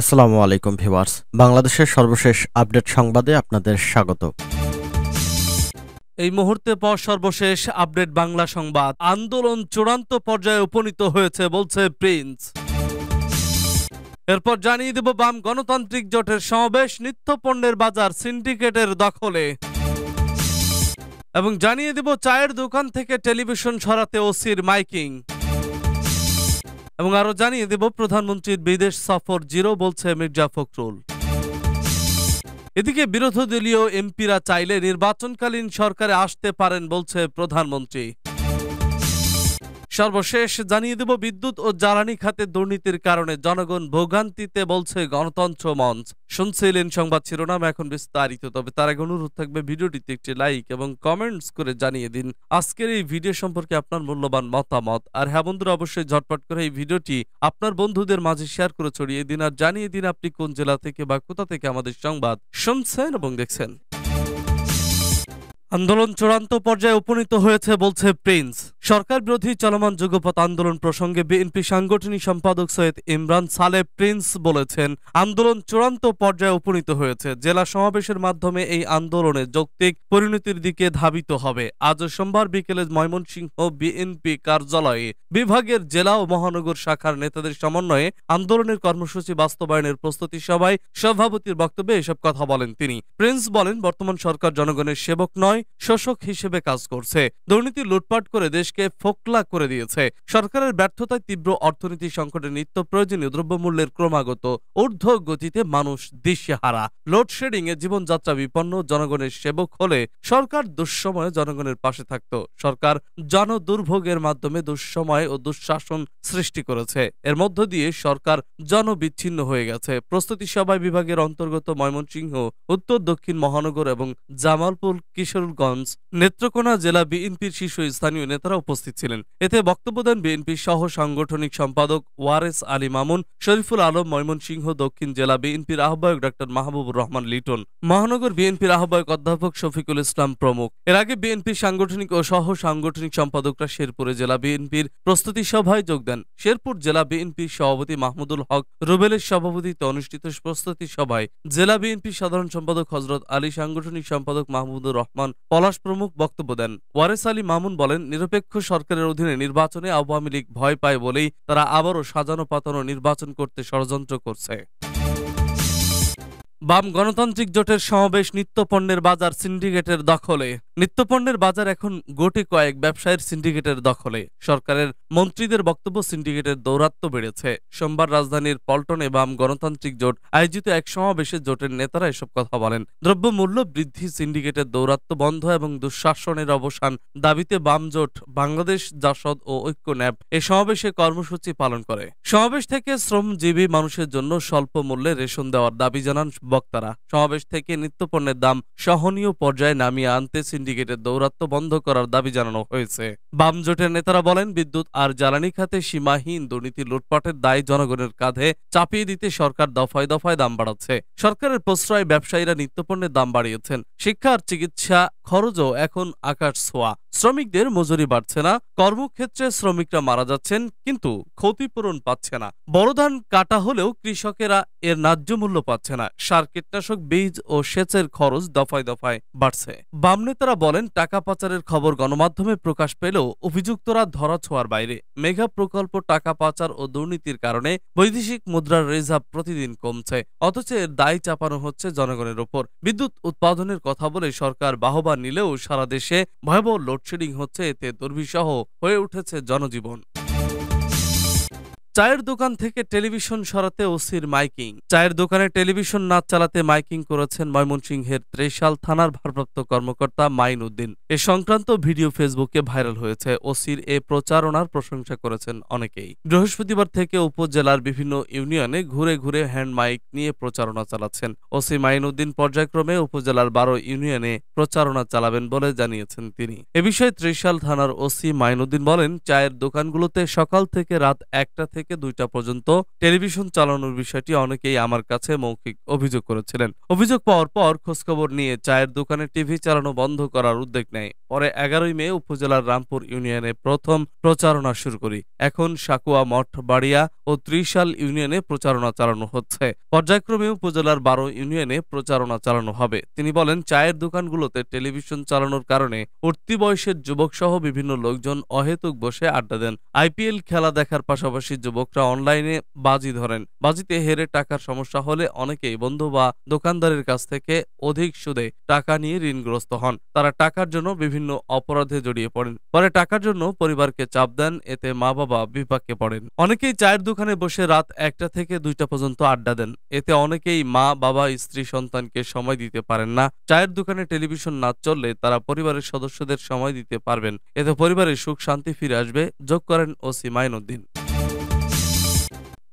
আসসালামু আলাইকুম ভিউয়ার্স। বাংলাদেশের সর্বশেষ আপডেট সংবাদে আপনাদের স্বাগত। এই মুহূর্তে পর সর্বশেষ আপডেট বাংলা সংবাদ। আন্দোলন চূড়ান্ত পর্যায়ে উপনীত হয়েছে বলছে প্রিন্স। এরপর জানিয়ে দেব বাম গণতান্ত্রিক জোটের সমাবেশ নিত্যপণ্যের বাজার সিন্ডিকেটের দখলে। এবং জানিয়ে দেব চায়ের দোকান থেকে টেলিভিশন সরাতে ওসির মাইকিং। এবং আরও জানিয়ে দেব প্রধানমন্ত্রীর বিদেশ সফর জিরো বলছে মির্জা ফখরুল। এদিকে বিরোধী দলীয় এমপিরা চাইলে নির্বাচনকালীন সরকারে আসতে পারেন বলছে প্রধানমন্ত্রী। সর্বশেষ জানিয়ে দেব, বিদ্যুৎ ও জ্বালানি খাতে দুর্নীতির কারণে জনগণ ভোগান্তিতে বলছে গণতন্ত্র মঞ্চ। শুনছিলেন সংবাদ শিরোনাম, এখন বিস্তারিত। তবে তার আগে অনুরোধ থাকবে, ভিডিওটিতে একটি লাইক এবং কমেন্টস করে জানিয়ে দিন। আজকের এই ভিডিও সম্পর্কে আপনার মূল্যবান মতামত। আর হ্যাঁ বন্ধুরা, অবশ্যই ঝটপট করে এই ভিডিওটি আপনার বন্ধুদের মাঝে শেয়ার করে ছড়িয়ে দিন। আর জানিয়ে দিন আপনি কোন জেলা থেকে বা কোথা থেকে আমাদের সংবাদ শুনছেন এবং দেখছেন। আন্দোলন চূড়ান্ত পর্যায়ে উপনীত হয়েছে বলছে প্রিন্স। সরকার বিরোধী চলমান যুগপথ আন্দোলন প্রসঙ্গে বিএনপি সাংগঠনিক সম্পাদক সৈয়দ ইমরান সালে প্রিন্স বলেছেন, আন্দোলন চূড়ান্ত পর্যায়ে উপনীত হয়েছে। জেলা সমাবেশের মাধ্যমে এই আন্দোলনে যৌক্তিক পরিণতির দিকে ধাবিত হবে। আজ সোমবার বিকেলে ময়মনসিংহ বিএনপি কার্যালয়ে বিভাগের জেলা ও মহানগর শাখার নেতাদের সমন্বয়ে আন্দোলনের কর্মসূচি বাস্তবায়নের প্রস্তুতি সভায় সভাপতির বক্তব্যে এসব কথা বলেন তিনি। প্রিন্স বলেন, বর্তমান সরকার জনগণের সেবক নয় শোষক হিসেবে কাজ করছে। দুর্নীতি লুটপাট করে দেশকে ফোকলা করে দিয়েছে। সরকারের ব্যর্থতায় তীব্র অর্থনীতি সংকটে নিত্য প্রয়োজনীয় দ্রব্যমূল্যের ক্রমাগত ঊর্ধ্ব গতিতে মানুষ দিশেহারা। লোডশেডিং এ জীবনযাত্রা বিপন্ন, জনগণের সেবক হলে সরকার দুঃসময়ে জনগণের পাশে থাকত। সরকার জনদুর্ভোগের মাধ্যমে দুঃসময় ও দুঃশাসন সৃষ্টি করেছে। এর মধ্য দিয়ে সরকার জনবিচ্ছিন্ন হয়ে গেছে। প্রস্তুতি সভায় বিভাগের অন্তর্গত ময়মনসিংহ, উত্তর দক্ষিণ মহানগর এবং জামালপুর কিশোরগঞ্জ নেত্রকোনা জেলা বিএনপির শীর্ষ স্থানীয় নেতারা উপস্থিত ছিলেন। এতে বক্তব্য দেন বিএনপির সহ সাংগঠনিক সম্পাদক ওয়ারেস আলী মামুন, শরীফুল আলম, ময়মনসিংহ, দক্ষিণ জেলা বিএনপির আহ্বায়ক ডাক্তার মাহবুবুর রহমান লিটন, মহানগর বিএনপির আহ্বায়ক অধ্যাপক শফিকুল ইসলাম প্রমুখ। এর আগে বিএনপির সাংগঠনিক ও সহ সাংগঠনিক সম্পাদকরা শেরপুরে জেলা বিএনপির প্রস্তুতি সভায় যোগ দেন। শেরপুর জেলা বিএনপির সভাপতি মাহমুদুল হক রুবেলের সভাপতিত্বে অনুষ্ঠিত প্রস্তুতি সভায় জেলা বিএনপির সাধারণ সম্পাদক হজরত আলী, সাংগঠনিক সম্পাদক মাহমুদুর রহমান পলাশ প্রমুখ বক্তব্য দেন। ওয়ারেস আলী মামুন বলেন, নিরপেক্ষ সরকারের অধীনে নির্বাচনে আওয়ামী লীগ ভয় পায় বলেই তারা আবারও সাজানো পাতানো নির্বাচন করতে ষড়যন্ত্র করছে। বাম গণতান্ত্রিক জোটের সমাবেশ নিত্যপণ্যের বাজার সিন্ডিকেটের দখলে। নিত্যপণ্যের বাজার এখন গোটি কয়েক ব্যবসায়ীর সিন্ডিকেটের দখলে। সরকারের মন্ত্রীদের বক্তব্য সিন্ডিকেটের দৌরাত্ম বেড়েছে। সোমবার রাজধানীর পল্টনে বাম গণতান্ত্রিক জোট আয়োজিত এক সমাবেশে জোটের নেতারা এসব কথা বলেন। দ্রব্যমূল্য বৃদ্ধি সিন্ডিকেটের দৌরাত্ম বন্ধ এবং দুঃশাসনের অবসান দাবিতে বাম জোট, বাংলাদেশ জাসদ ও ঐক্য ন্যাব এ সমাবেশে কর্মসূচি পালন করে। সমাবেশ থেকে শ্রমজীবী মানুষের জন্য স্বল্প মূল্যে রেশন দেওয়ার দাবি জানান বক্তারা। সমাবেশ থেকে নিত্যপণ্যের দাম সহনীয় পর্যায়ে নামিয়ে আনতে সিন্ডিকেটের দৌরাত্ম বন্ধ করার দাবি জানানো হয়েছে। বাম জোটের নেতারা বলেন, বিদ্যুৎ আর জ্বালানি খাতে সীমাহীন দুর্নীতি লুটপাটের দায় জনগণের কাঁধে চাপিয়ে দিতে সরকার দফায় দফায় দাম বাড়াচ্ছে। সরকারের প্রশ্রয় ব্যবসায়ীরা নিত্যপণ্যের দাম বাড়িয়েছেন। শিক্ষা আর চিকিৎসা খরচও এখন আকাশ ছোঁয়া। শ্রমিকদের মজুরি বাড়ছে না, কর্মক্ষেত্রে শ্রমিকরা মারা যাচ্ছেন, কিন্তু ক্ষতিপূরণ পাচ্ছে না। বড় ধান কাটা হলেও কৃষকেরা এর ন্যায্য মূল্য পাচ্ছে না। সার, কীটনাশক, বীজ ও সেচের খরচ দফায় দফায় বাড়ছে। বাম নেতারা বলেন, টাকা পাচারের খবর গণমাধ্যমে প্রকাশ পেলেও অভিযুক্তরা ধরা ছোঁয়ার বাইরে। মেঘা প্রকল্প, টাকা পাচার ও দুর্নীতির কারণে বৈদেশিক মুদ্রার রিজার্ভ প্রতিদিন কমছে, অথচ এর দায় চাপানো হচ্ছে জনগণের ওপর। বিদ্যুৎ উৎপাদনের কথা বলে সরকার বাহবা নিলেও সারা দেশে ভয়াবহ লোডশেডিং হচ্ছে এতে দুর্বিষহ হয়ে উঠেছে জনজীবন। চায়ের দোকান থেকে টেলিভিশন সরাতে ওসির মাইকিং। চায়ের দোকানে টেলিভিশন নাচ চালাতে মাইকিং করেছেন ময়মনসিংহের ত্রেশাল থানার ভারপ্রাপ্ত কর্মকর্তা মাইন উদ্দিন। এ সংক্রান্ত ভিডিও ফেসবুকে ভাইরাল হয়েছে। ওসির এ প্রচারণার প্রশংসা করেছেন অনেকেই। বৃহস্পতিবার থেকে উপজেলার বিভিন্ন ইউনিয়নে ঘুরে ঘুরে হ্যান্ড মাইক নিয়ে প্রচারণা চালাচ্ছেন। ওসি মাইন উদ্দিন পর্যায়ক্রমে উপজেলার বারো ইউনিয়নে প্রচারণা চালাবেন বলে জানিয়েছেন তিনি। এ বিষয়ে ত্রিশাল থানার ওসি মাইনুদ্দিন বলেন, চায়ের দোকানগুলোতে সকাল থেকে রাত একটা থেকে থেকে দুইটা পর্যন্ত টেলিভিশন চালানোর বিষয়টি অনেকেই আমার কাছে মৌখিক অভিযোগ করেছিলেন। অভিযোগ পাওয়ার পর খোঁজখবর নিয়ে চায়ের দোকানে টিভি চালানো বন্ধ করার উদ্যোগ নেয়। পরে এগারোই মে উপজেলার রামপুর ইউনিয়নে প্রথম প্রচারণা শুরু করি। এখন সাকুয়া মঠ বাড়িয়া ও ত্রিশাল ইউনিয়নে প্রচারণা চালানো হচ্ছে। পর্যায়ক্রমে উপজেলার বারো ইউনিয়নে প্রচারণা চালানো হবে। তিনি বলেন, চায়ের দোকানগুলোতে টেলিভিশন চালানোর কারণে উঠতি বয়সের যুবক সহ বিভিন্ন লোকজন অহেতুক বসে আড্ডা দেন। আইপিএল খেলা দেখার পাশাপাশি যুবকরা অনলাইনে বাজি ধরেন। বাজিতে হেরে টাকার সমস্যা হলে অনেকেই বন্ধু বা দোকানদারের কাছ থেকে অধিক সুদে টাকা নিয়ে ঋণগ্রস্ত হন। তারা টাকার জন্য বিভিন্ন অপরাধে জড়িয়ে পড়েন। পরে টাকার জন্য পরিবারকে চাপ দেন, এতে মা বাবা বিপাকে পড়েন। অনেকেই চায়ের দোকানে বসে রাত একটা থেকে দুইটা পর্যন্ত আড্ডা দেন। এতে অনেকেই মা, বাবা, স্ত্রী, সন্তানকে সময় দিতে পারেন না। চায়ের দোকানে টেলিভিশন না চললে তারা পরিবারের সদস্যদের সময় দিতে পারবেন। এতে পরিবারের সুখ শান্তি ফিরে আসবে। যোগ করেন ওসি মাইনুদ্দিন।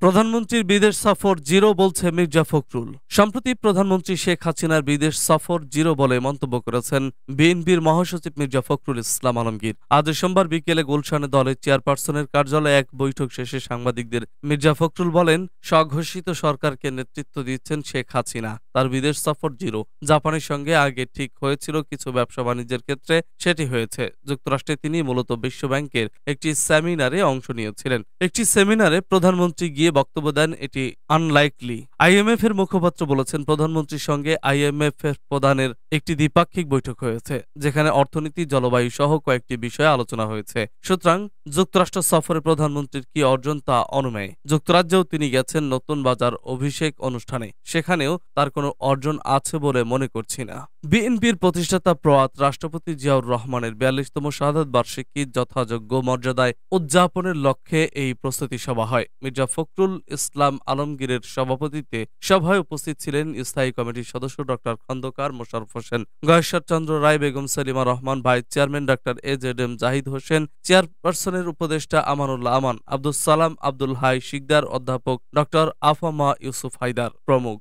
প্রধানমন্ত্রীর বিদেশ সফর জিরো বলছে মির্জা ফখরুল। সম্প্রতি প্রধানমন্ত্রী শেখ হাসিনার বিদেশ সফর জিরো বলে মন্তব্য করেছেন বিএনপির মহাসচিব মির্জা ফখরুল ইসলাম আলমগীর। আজ সোমবার বিকেলে গুলশানে দলের চেয়ারপারসনের কার্যালয়ে এক বৈঠক শেষে সাংবাদিকদের মির্জা ফখরুল বলেন, স্বঘোষিত সরকারকে নেতৃত্ব দিচ্ছেন শেখ হাসিনা। তার বিদেশ সফর জিরো। জাপানের সঙ্গে আগে ঠিক হয়েছিল কিছু ব্যবসা বাণিজ্যের ক্ষেত্রে, সেটি হয়েছে। যুক্তরাষ্ট্রে তিনি মূলত বিশ্বব্যাংকের একটি সেমিনারে অংশ নিয়েছিলেন। একটি সেমিনারে প্রধানমন্ত্রী গিয়ে বক্তব্য দেন এটি আনলাইকলি আইএমএফ এর মুখপাত্র বলেছেন প্রধানমন্ত্রীর সঙ্গে আইএমএফ এর প্রধানের একটি দ্বিপাক্ষিক বৈঠক হয়েছে, যেখানে অর্থনীতি, জলবায়ু সহ কয়েকটি বিষয়ে আলোচনা হয়েছে। সুতরাং যুক্তরাষ্ট্র সফরে প্রধানমন্ত্রীর কি অর্জন তা অনুমেয়। যুক্তরাজ্যেও তিনি গেছেন নতুন বাজার অভিষেক অনুষ্ঠানে। সেখানেও তার কোনো অর্জন আছে বলে মনে করছি না। বিএনপির প্রতিষ্ঠাতা প্রয়াত রাষ্ট্রপতি জিয়াউর রহমানের বিয়াল্লিশতম শাহাদ বার্ষিকী যথাযোগ্য মর্যাদায় উদযাপনের লক্ষ্যে এই প্রস্তুতি সভা হয়। মির্জা ফখরুল ইসলাম আলমগীরের সভাপতিত্বে সভায় উপস্থিত ছিলেন স্থায়ী কমিটির সদস্য doctor Khandakar Mosharraf Hossain Goyeshwar Chandra Roy, Begum Selima Rahman vice chairman doctor A Z M Zahid Hossain, চেয়ারপারসনের উপদেষ্টা আমানুল্লাহ আমান আব্দুল সালাম, আব্দুল হাই শিকদার, অধ্যাপক ডক্টর আফামা ইউসুফ হায়দার প্রমুখ।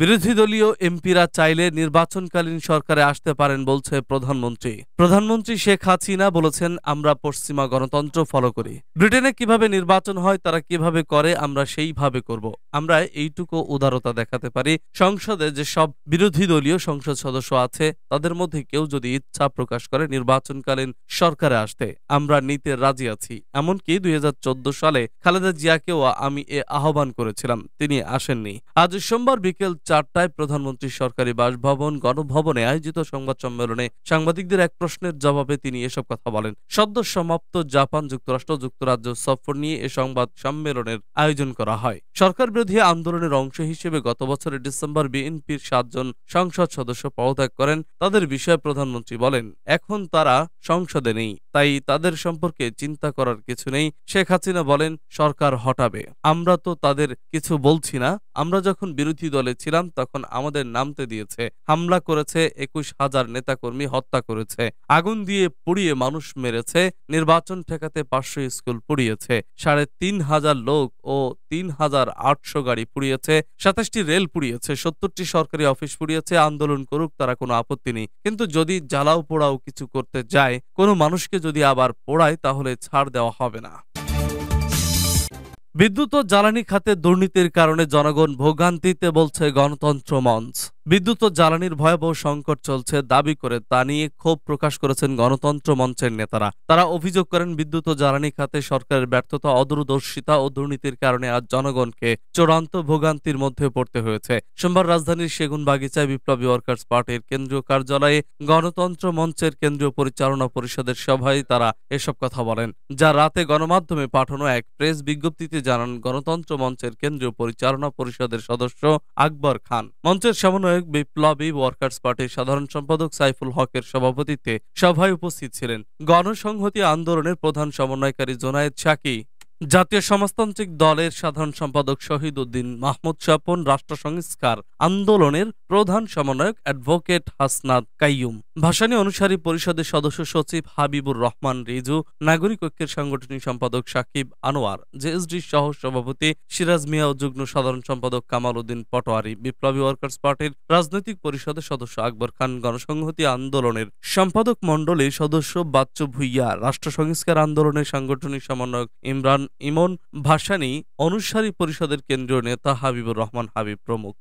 বিরোধী দলীয় এমপিরা চাইলে নির্বাচনকালীন সরকারে আসতে পারেন বলছে প্রধানমন্ত্রী। প্রধানমন্ত্রী শেখ হাসিনা বলেছেন, আমরা পশ্চিমা গণতন্ত্র ফলো করি। ব্রিটেনে কীভাবে নির্বাচন হয়, তারা কীভাবে করে, আমরা সেইভাবে করব। আমরা এইটুকু উদারতা দেখাতে পারি সংসদে যে সব বিরোধী দলীয় সংসদ সদস্য আছে, তাদের মধ্যে কেউ যদি ইচ্ছা প্রকাশ করে নির্বাচনকালীন সরকারে আসতে, আমরা নিতে রাজি আছি। এমনকি দুই হাজার চোদ্দ সালে খালেদা জিয়াকেও আমি এ আহ্বান করেছিলাম, তিনি আসেননি। আজ সোমবার বিকেল চারটায় প্রধানমন্ত্রীর সরকারি বাসভবন, গণভবনে আয়োজিত সংবাদ সম্মেলনে সাংবাদিকদের এক প্রশ্নের জবাবে তিনি এসব কথা বলেন। সদ্য সমাপ্ত জাপান যুক্তরাষ্ট্র, যুক্তরাজ্য সফর নিয়ে এ সংবাদ সম্মেলনের আয়োজন করা হয়। সরকার বিরোধী আন্দোলনের অংশ হিসেবে গত বছরের ডিসেম্বর বিএনপির সাতজন সংসদ সদস্য পদত্যাগ করেন। তাদের বিষয়ে প্রধানমন্ত্রী বলেন, এখন তারা সংসদে নেই। তাই তাদের সম্পর্কে চিন্তা করার কিছু নেই। শেখ হাসিনা বলেন, সরকার হটাবে। আমরা তো তাদের কিছু বলছি না। আমরা যখন বিরোধী দলে ছিলাম, তখন আমাদের নামতে দিয়েছে। হামলা করেছে, একুশ হাজার নেতাকর্মী হত্যা করেছে। আগুন দিয়ে পুড়িয়ে মানুষ মেরেছে, নির্বাচন ঠেকাতে পাঁচশো স্কুল পুড়িয়েছে। সাড়ে তিন হাজার লোক ও তিন হাজার আটশো গাড়ি পুড়িয়েছে, সাতাশটি রেল পুড়িয়েছে, সত্তরটি সরকারি অফিস পুড়িয়েছে, আন্দোলন করুক তারা কোনো আপত্তি নেই। কিন্তু যদি জ্বালাও পোড়াও কিছু করতে যায়, কোনো মানুষকে যদি আবার পোড়ায় তাহলে ছাড় দেওয়া হবে না। বিদ্যুৎ ও জ্বালানি খাতে দুর্নীতির কারণে জনগণ ভোগান্তিতে বলছে গণতন্ত্র মঞ্চ। বিদ্যুৎ ও জ্বালানির ভয়াবহ সংকট চলছে দাবি করে তা নিয়ে ক্ষোভ প্রকাশ করেছেন গণতন্ত্র মঞ্চের নেতারা। তারা অভিযোগ করেন বিদ্যুৎ ও জ্বালানি খাতে সরকারের ব্যর্থতা, অদূরদর্শিতা ও দুর্নীতির কারণে আজ জনগণকে চূড়ান্ত ভোগান্তির মধ্যে পড়তে হয়েছে। সোমবার রাজধানীর সেগুন বাগিচায় বিপ্লবী ওয়ার্কার্স পার্টির কেন্দ্রীয় কার্যালয়ে গণতন্ত্র মঞ্চের কেন্দ্রীয় পরিচালনা পরিষদের সভায় তারা এসব কথা বলেন, যা রাতে গণমাধ্যমে পাঠানো এক প্রেস বিজ্ঞপ্তিতে জানান গণতন্ত্র মঞ্চের কেন্দ্রীয় পরিচালনা পরিষদের সদস্য আকবর খান। মঞ্চের সমন্বয়ক বিপ্লবী ওয়ার্কার্স পার্টির সাধারণ সম্পাদক সাইফুল হকের সভাপতিত্বে সভায় উপস্থিত ছিলেন। গণসংহতি আন্দোলনের প্রধান সমন্বয়কারী জোনায়েদ শাকি। জাতীয় সমাজতান্ত্রিক দলের সাধারণ সম্পাদক শহীদ উদ্দিন মাহমুদ স্বপন, রাষ্ট্র সংস্কার আন্দোলনের প্রধান সমন্বয়ক অ্যাডভোকেট হাসনাদ কাইয়ুম। ভাসানী অনুসারী পরিষদের সদস্য সচিব হাবিবুর রহমান রিজু, নাগরিক ঐক্যের সাংগঠনিক সম্পাদক সাকিব আনোয়ার, জেএসডি সহ সভাপতি সিরাজ মিয়া ও যুগ্ম সাধারণ সম্পাদক কামাল উদ্দিন পটোয়ারি, বিপ্লবী ওয়ার্কার্স পার্টির রাজনৈতিক পরিষদের সদস্য আকবর খান, গণসংহতি আন্দোলনের সম্পাদক মণ্ডলীর সদস্য বাচ্চু ভুইয়া, রাষ্ট্র সংস্কার আন্দোলনের সাংগঠনিক সমন্বয়ক ইমরান ইমন ভাসানী অনুসারী পরিষদের কেন্দ্রীয় নেতা হাবিবুর রহমান হাবিব প্রমুখ।